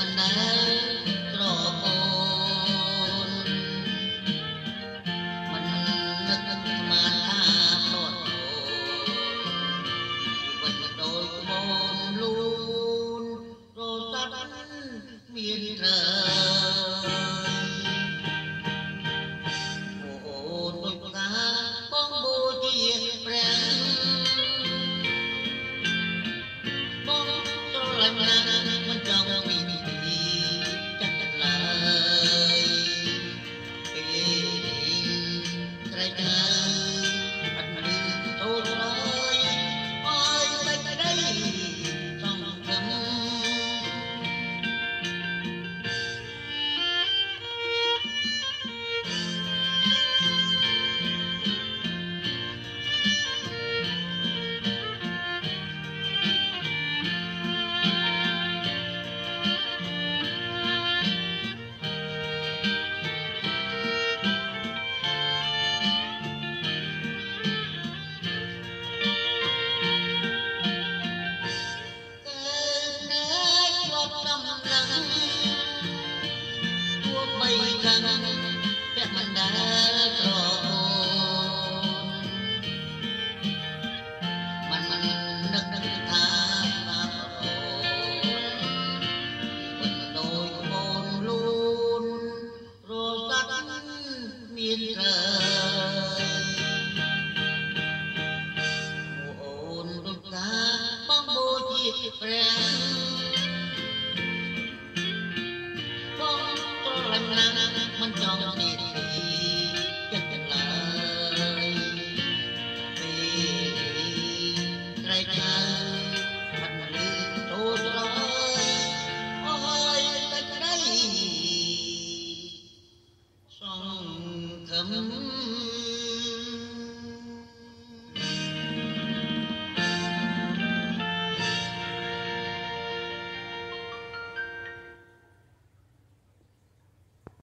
មិនដែលក្រអូនមិននឹកស្មានថាផ្លាត់ខ្លួនជីវិតមិនដូចក្បូនលូនរសតមានត្រូវអូនដូចផ្កាបងបូជាព្រះបងស្រឡាញ់ណាស់ ត្រៃ ដឹងវគ្គមិនដែលក្រគូមិនមិននឹកនឹកថាបាបអូនមិនដូចកូនលូនរលសត្វមានត្រូវអូនដូចតាបងបូជាព្រះ Um...